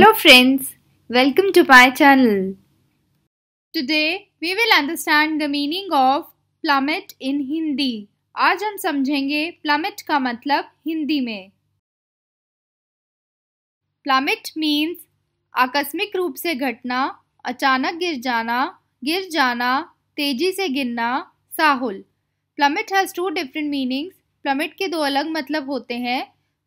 Hello friends, welcome to my channel. Today we will understand the meaning of plummet in Hindi. आज हम समझेंगे plummet का मतलब हिंदी में plummet means आकस्मिक रूप से घटना अचानक गिर जाना गिर जाना तेज़ी से गिरना साहुल plummet has two different meanings. plummet के दो अलग मतलब होते हैं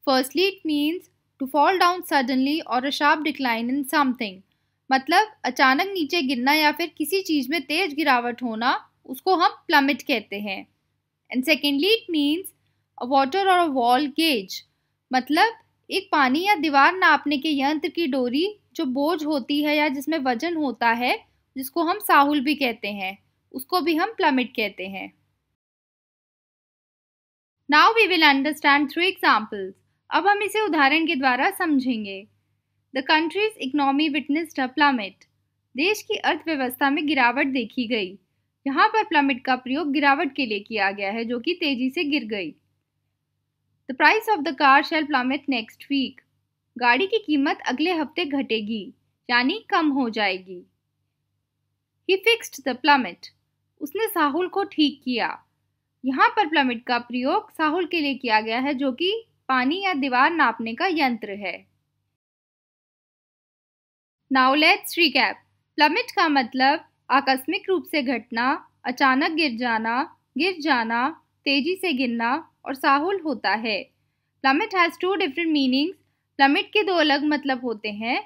firstly it means to fall down suddenly or a sharp decline in something मतलब अचानक नीचे गिरना या फिर किसी चीज़ में तेज गिरावट होना, उसको हम प्लमिट कहते हैं। And secondly it means a water or a wall gauge मतलब एक पानी या दीवार नापने के यंत्र की डोरी जो बोझ होती है या जिसमें वज़न होता है, जिसको हम साहुल भी कहते हैं, उसको भी हम प्लमिट कहते हैं। Now we will understand through examples अब हम इसे उदाहरण के द्वारा समझेंगे। The country's economy witnessed a plummet देश की अर्थव्यवस्था में गिरावट देखी गई। यहाँ पर प्लामिट का प्रयोग गिरावट के लिए किया गया है, जो कि तेज़ी से गिर गई। The price of the car shall plummet next week गाड़ी की कीमत अगले हफ़्ते घटेगी, यानी कम हो जाएगी। ही फिक्स्ड द प्लामिट उसने साहुल को ठीक किया। यहाँ पर प्लामिट का प्रयोग साहुल के लिए किया गया है, जो कि पानी या दीवार नापने का यंत्र है। नाउ लेट्स रिकैप प्लमिट का मतलब आकस्मिक रूप से घटना, अचानक गिर जाना गिर जाना, तेज़ी से गिरना और साहुल होता है। Plummet has two different meanings plummet के दो अलग मतलब होते हैं।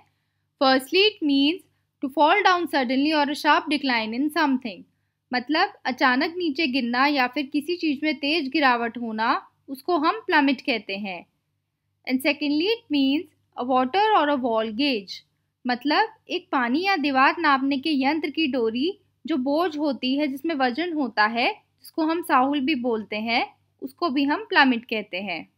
Firstly it means to fall down suddenly or sharp decline in something मतलब अचानक नीचे गिरना या फिर किसी चीज़ में तेज गिरावट होना उसको हम प्लमिट कहते हैं. And secondly it means a water or a wall gauge मतलब एक पानी या दीवार नापने के यंत्र की डोरी जो बोझ होती है, जिसमें वज़न होता है, जिसको हम साहुल भी बोलते हैं, उसको भी हम प्लामिट कहते हैं.